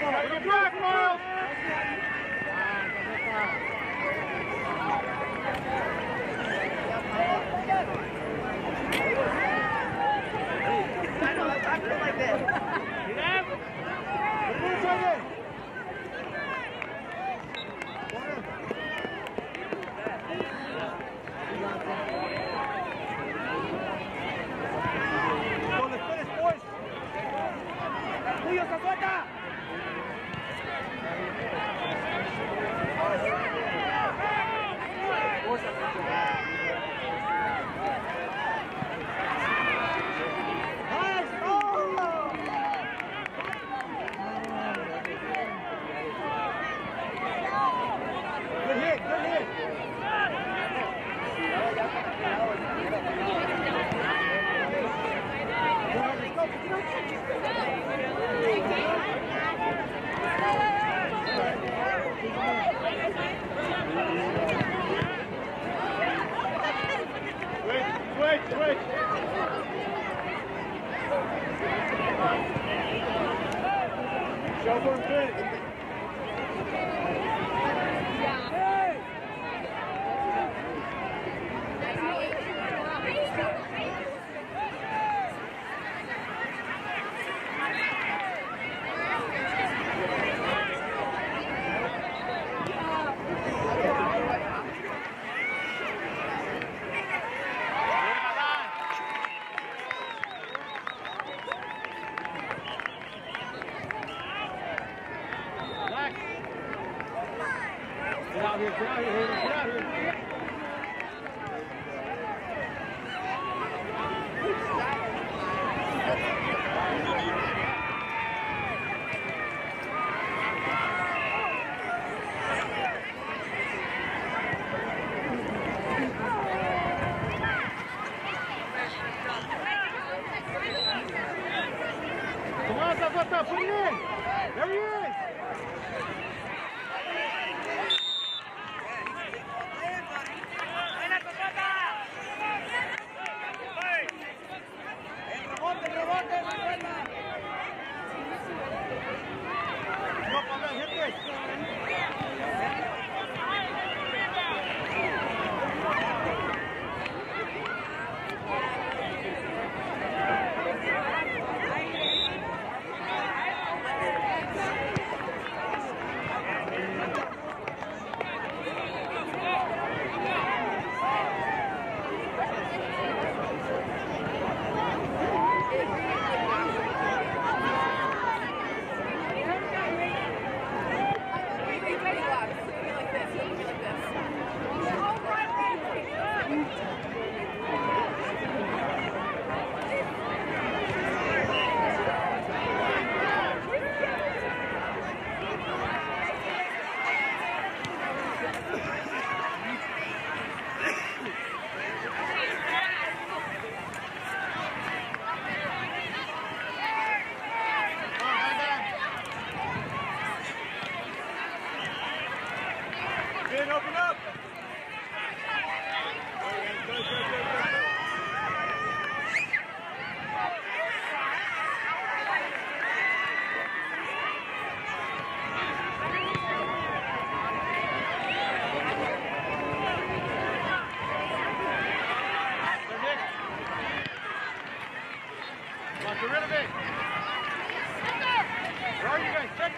Get back, Miles! I know, I feel like this.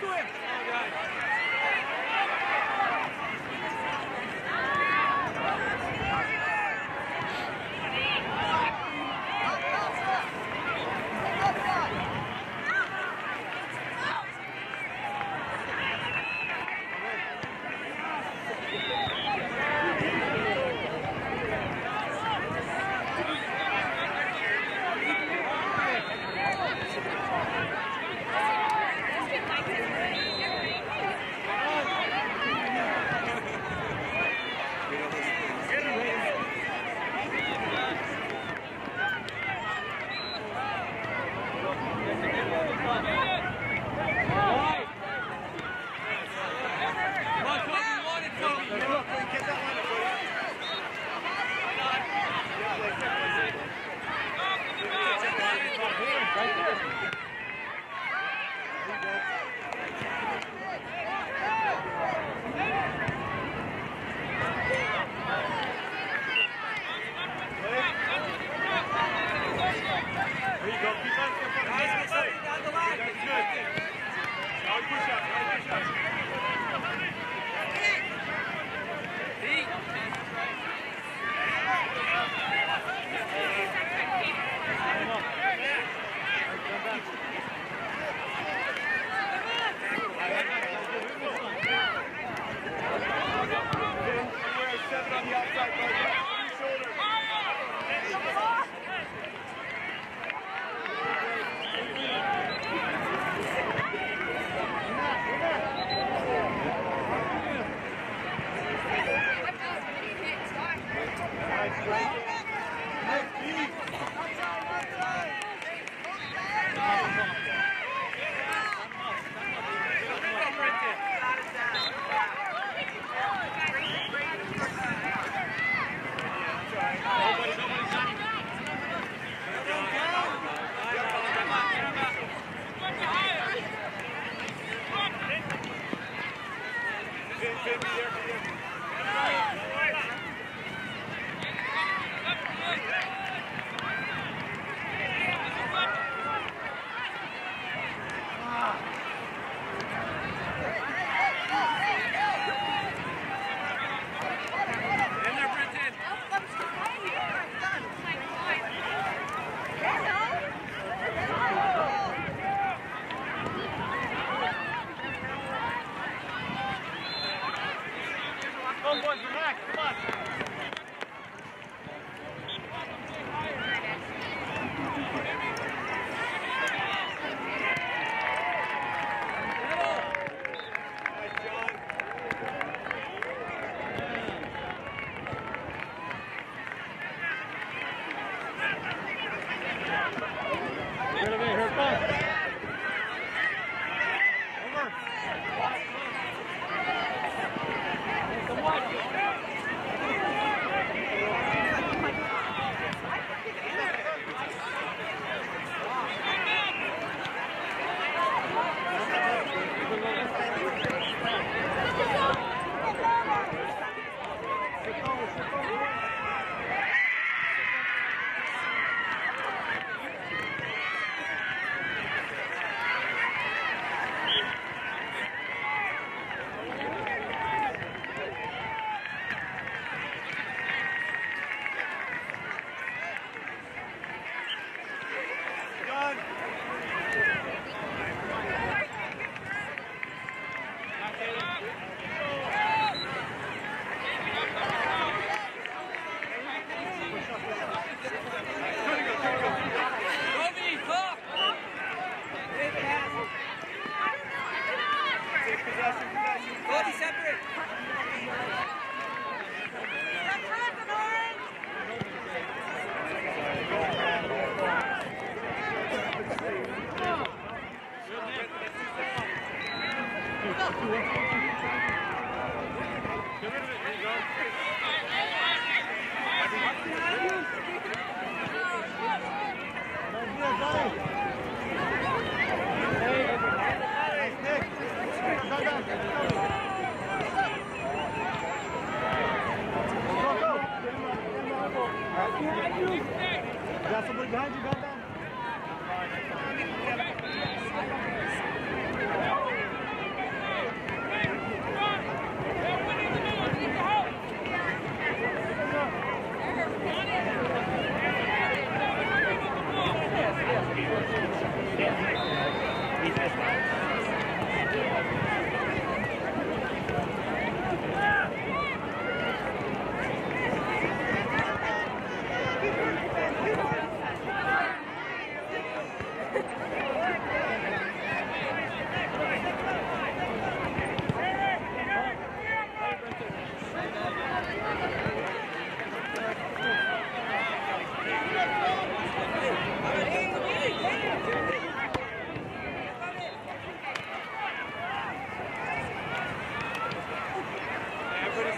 to him.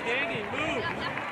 Danny, move.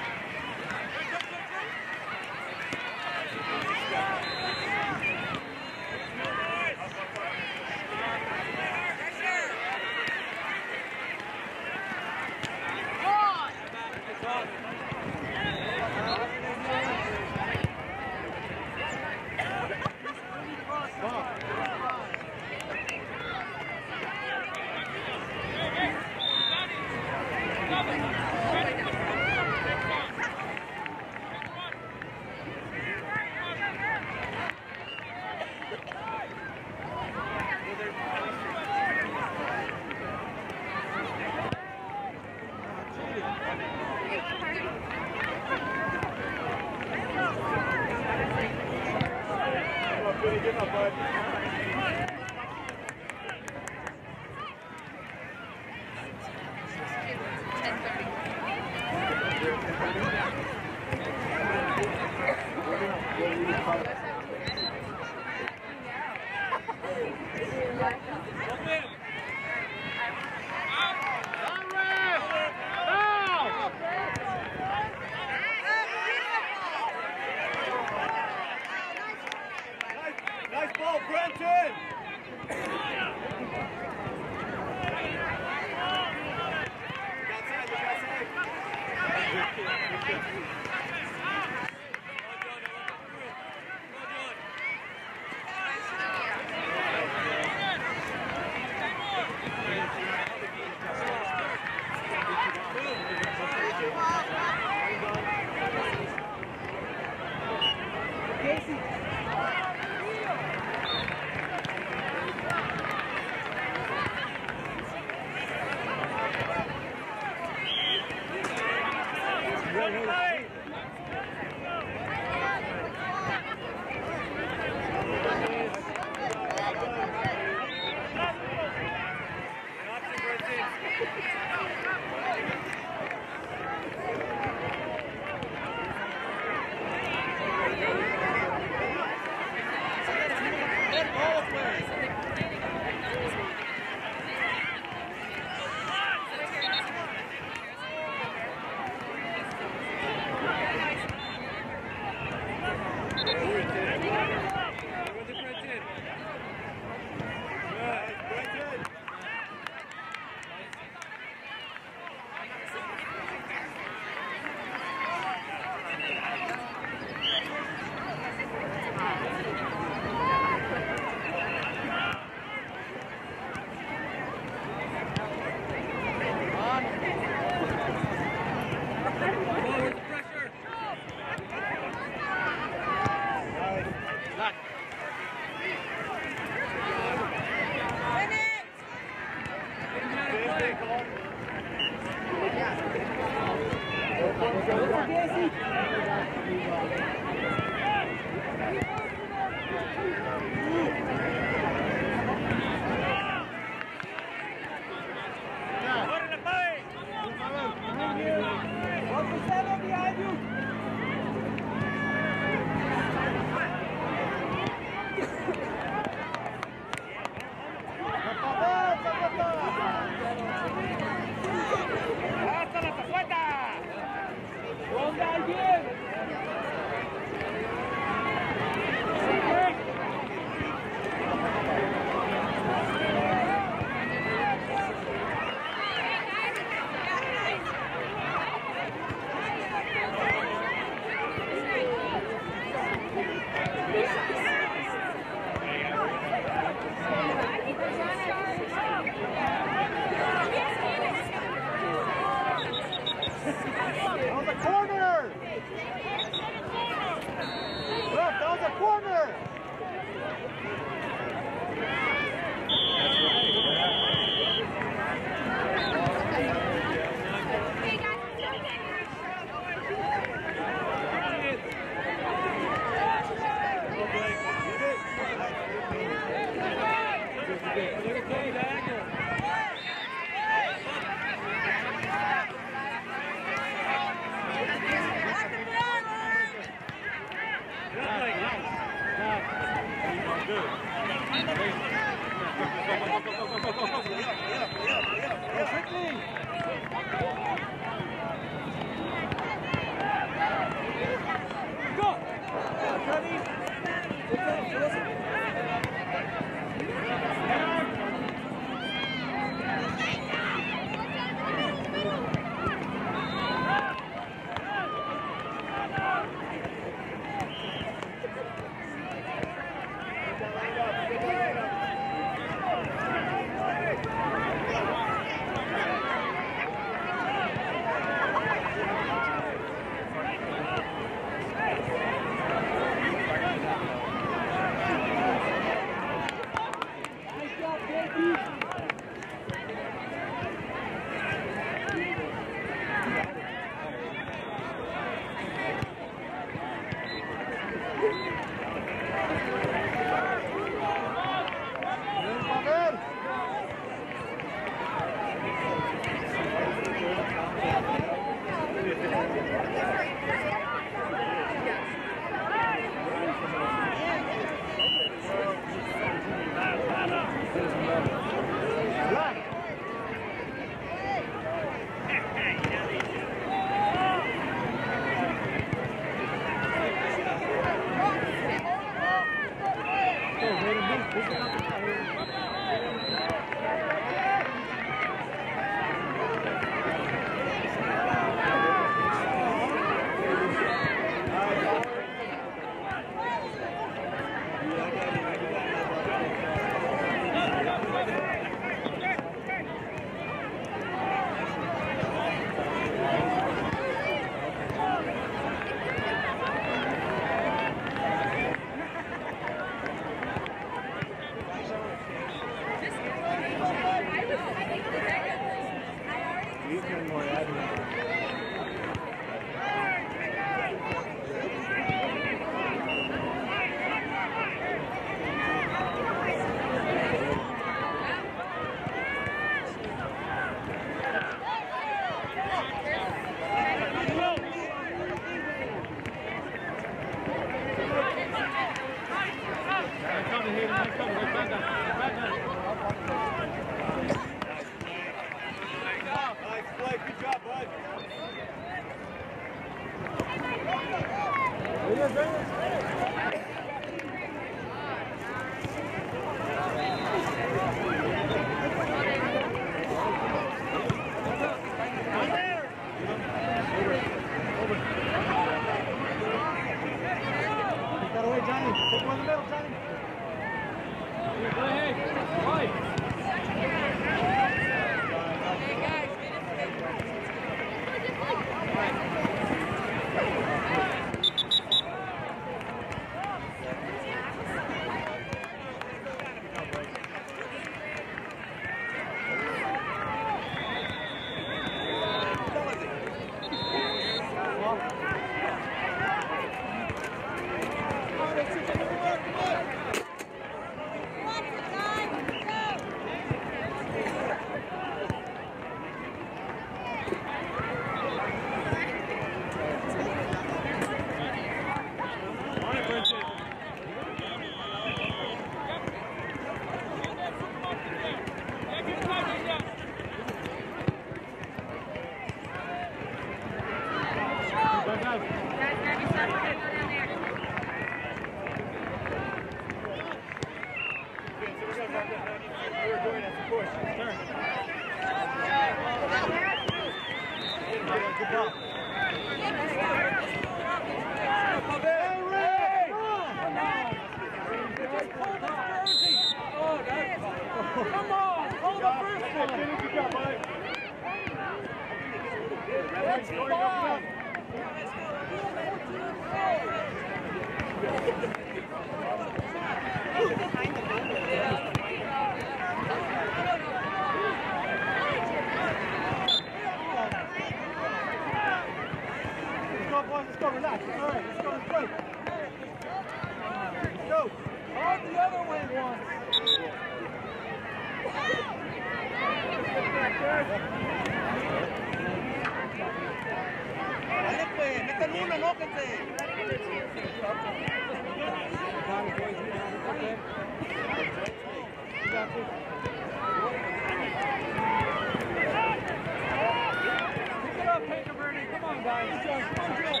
Guys. Come on, come on, Joe.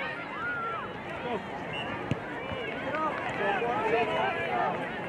Go.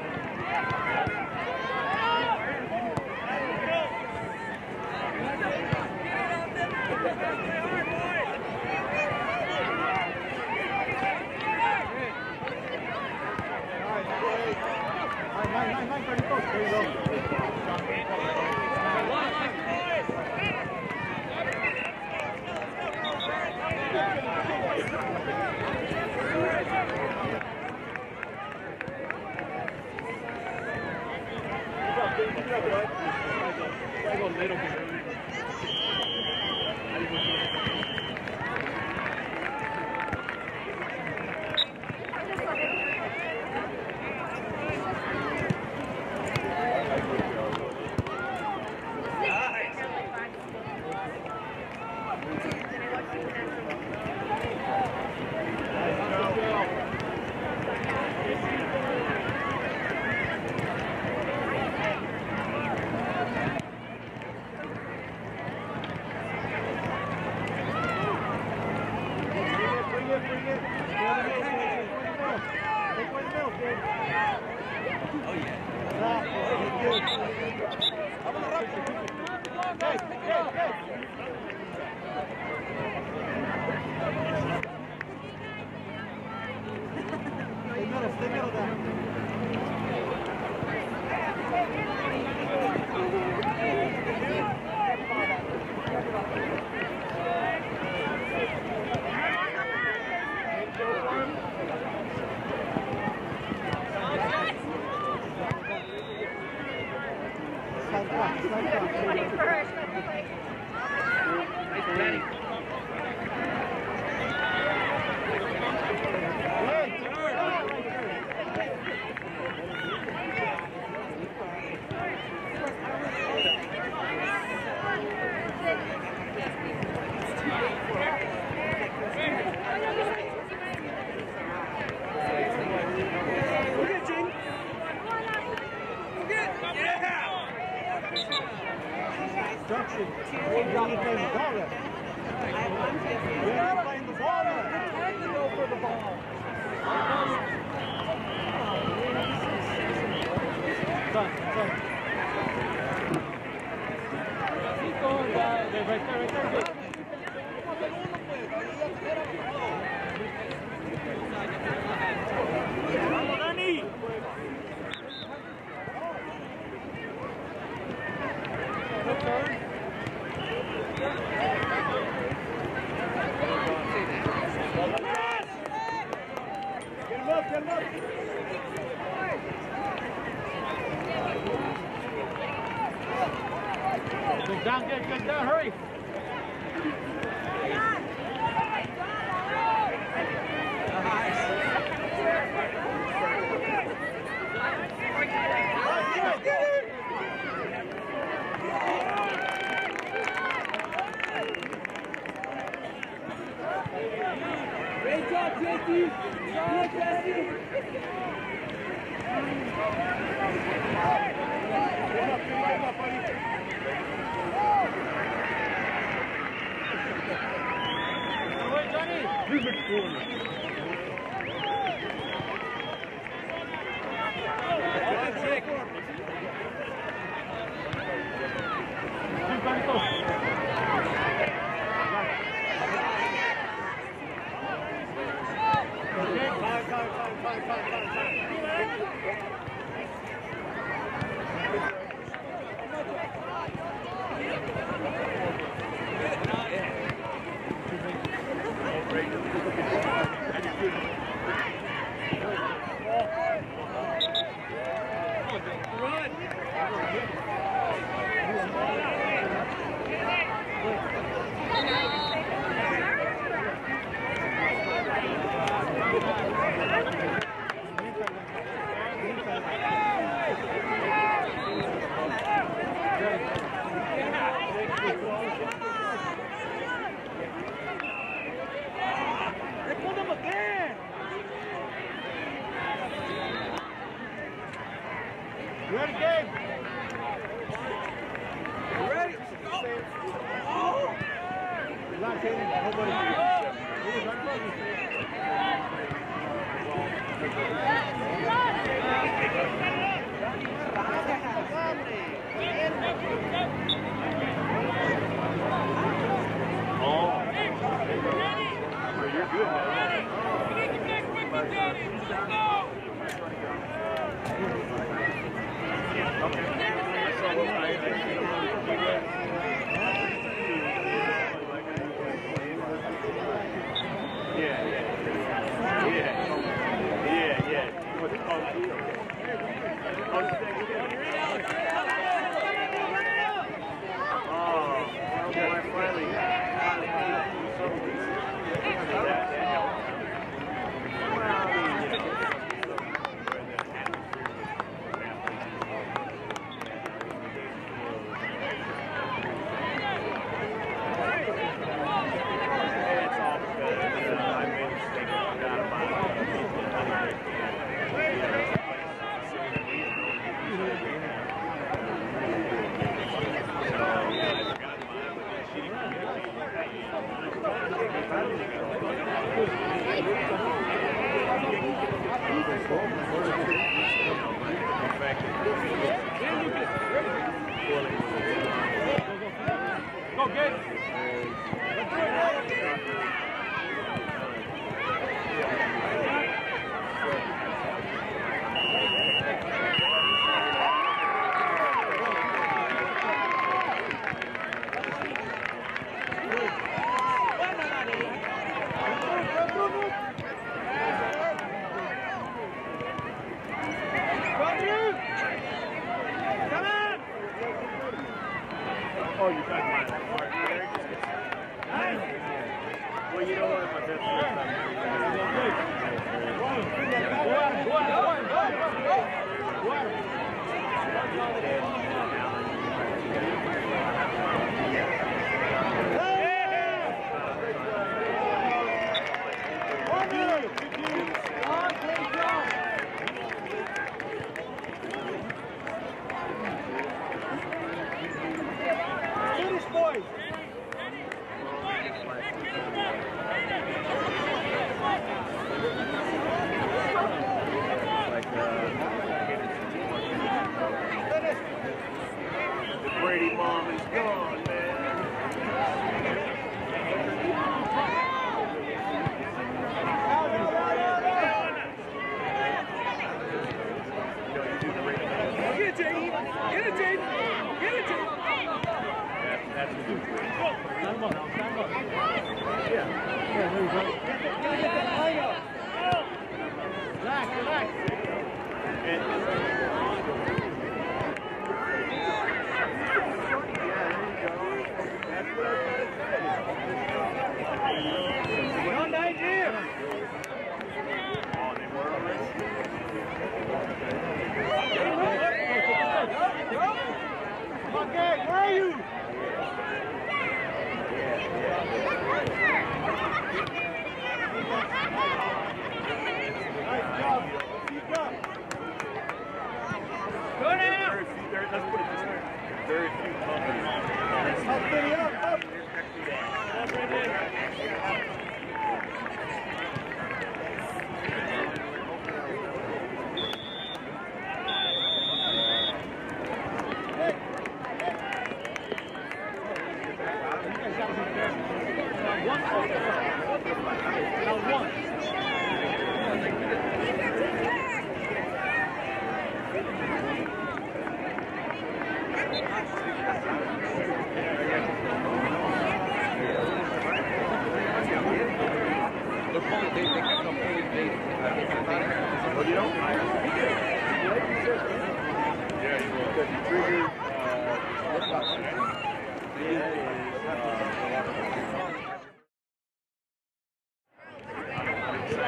Johnny. Good,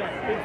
Shots. Good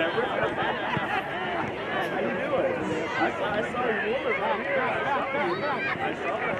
How you doing? I saw, I saw you. I saw that.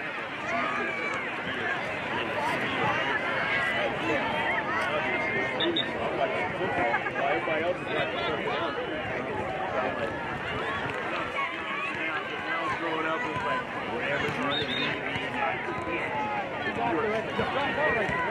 Whatever's running.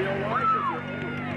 The Elijah